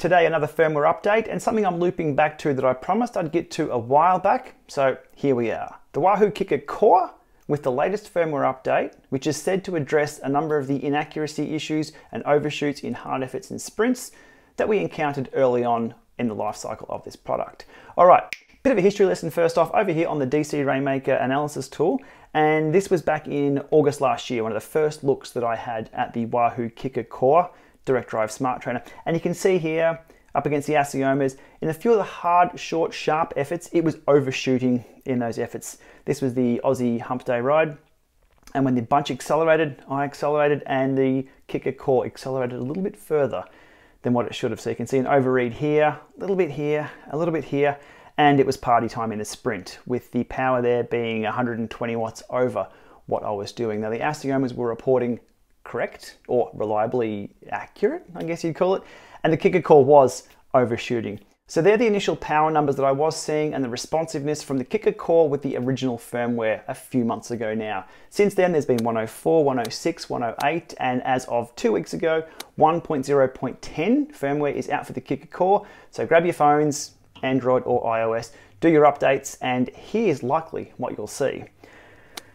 Today, another firmware update and something I'm looping back to that I promised I'd get to a while back. So here we are. The Wahoo Kickr Core with the latest firmware update, which is said to address a number of the inaccuracy issues and overshoots in hard efforts and sprints that we encountered early on in the life cycle of this product. All right, bit of a history lesson first off over here on the DC Rainmaker analysis tool. And this was back in August last year, one of the first looks that I had at the Wahoo Kickr Core direct drive smart trainer. And you can see here up against the Assiomas, in a few of the hard, short, sharp efforts, it was overshooting in those efforts. This was the Aussie hump day ride. And when the bunch accelerated, I accelerated, and the Kickr core accelerated a little bit further than what it should have. So you can see an overread here, a little bit here, a little bit here, and it was party time in the sprint, with the power there being 120 watts over what I was doing. Now the Assiomas were reporting correct or reliably accurate, I guess you'd call it. And the Kickr core was overshooting. So they're the initial power numbers that I was seeing and the responsiveness from the Kickr core with the original firmware a few months ago now. Since then, there's been 104, 106, 108, and as of two weeks ago, 1.0.10 firmware is out for the Kickr core. So grab your phones, Android or iOS, do your updates, and here's likely what you'll see.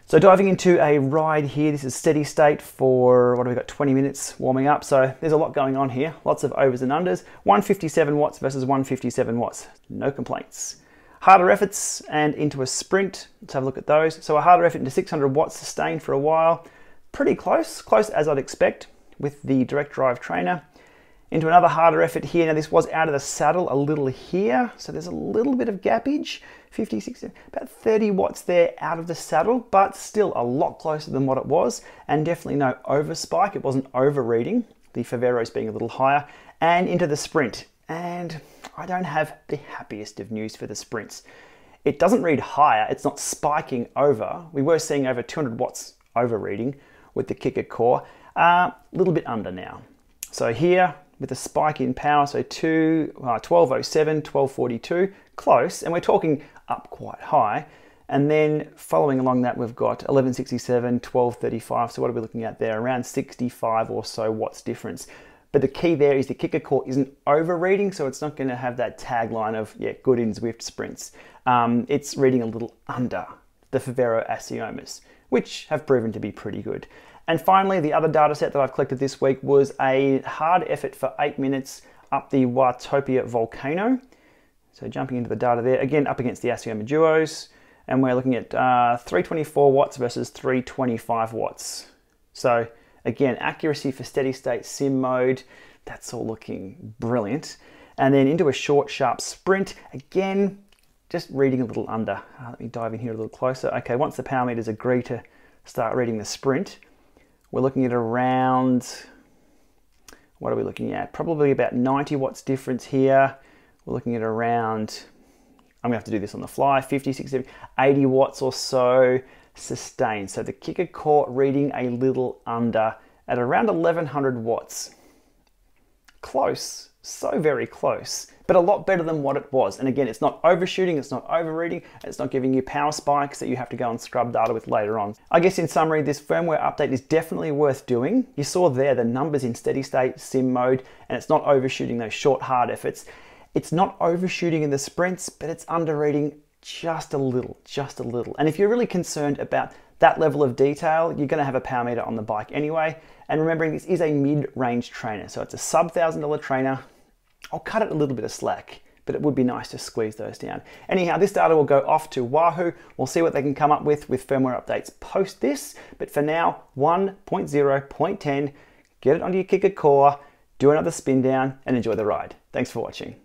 So diving into a ride here, this is steady state for, what have we got, 20 minutes warming up. So there's a lot going on here, lots of overs and unders. 157 watts versus 157 watts, no complaints. Harder efforts and into a sprint, let's have a look at those. So a harder effort into 600 watts sustained for a while, pretty close, close as I'd expect with the direct drive trainer into another harder effort here. Now this was out of the saddle a little here, so there's a little bit of gappage, 50, 60, about 30 watts there out of the saddle, but still a lot closer than what it was, and definitely no over spike. It wasn't overreading, the Faveros being a little higher, and into the sprint. And I don't have the happiest of news for the sprints. It doesn't read higher, it's not spiking over. We were seeing over 200 watts overreading with the Kickr core, a uh, little bit under now. So here with a spike in power, so two, uh, 1207, 1242, close, and we're talking up quite high. And then following along that, we've got 1167, 1235. So what are we looking at there? Around 65 or so watts difference. But the key there is the Kickr core isn't overreading, so it's not going to have that tagline of, yeah, good in Zwift sprints. Um, it's reading a little under the Favero Assiomas, which have proven to be pretty good. And finally, the other data set that I've collected this week was a hard effort for eight minutes up the Watopia volcano. So jumping into the data there, again up against the Assioma Duos, and we're looking at uh, 324 watts versus 325 watts. So again, accuracy for steady state sim mode, that's all looking brilliant. And then into a short, sharp sprint, again, just reading a little under. Uh, let me dive in here a little closer. Okay, once the power meters agree to start reading the sprint, we're looking at around, what are we looking at? Probably about 90 watts difference here. We're looking at around, I'm gonna have to do this on the fly, 50, 60, 80 watts or so sustained. So the Kickr core reading a little under at around 1100 watts. Close, so very close, but a lot better than what it was. And again, it's not overshooting, it's not overreading, it's not giving you power spikes that you have to go and scrub data with later on. I guess in summary, this firmware update is definitely worth doing. You saw there the numbers in steady state sim mode, and it's not overshooting those short hard efforts. It's not overshooting in the sprints, but it's underreading just a little, just a little. And if you're really concerned about that level of detail, you're gonna have a power meter on the bike anyway. And remembering this is a mid-range trainer, so it's a sub $1,000 trainer, I'll cut it a little bit of slack, but it would be nice to squeeze those down. Anyhow, this data will go off to Wahoo. We'll see what they can come up with with firmware updates post this. But for now, 1.0.10, get it onto your KICKR core, do another spin down, and enjoy the ride. Thanks for watching.